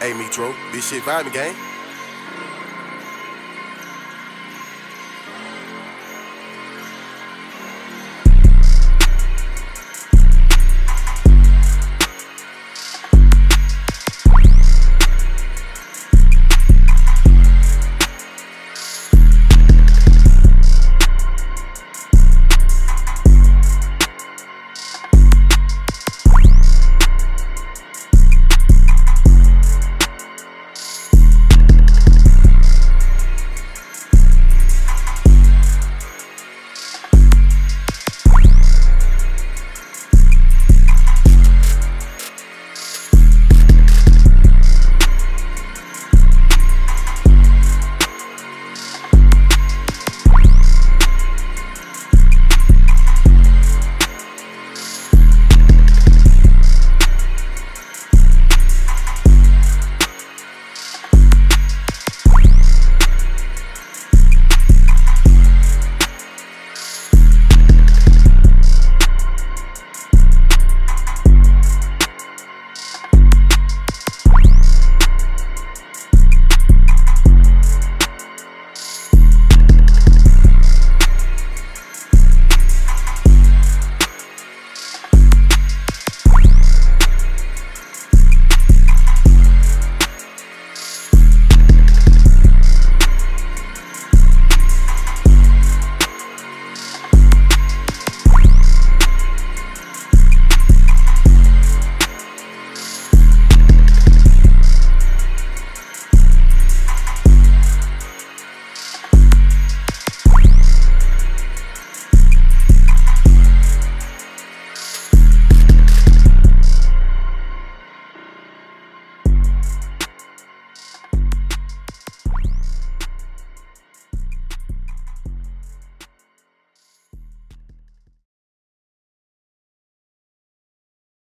Hey, Metro, this shit vibing, gang.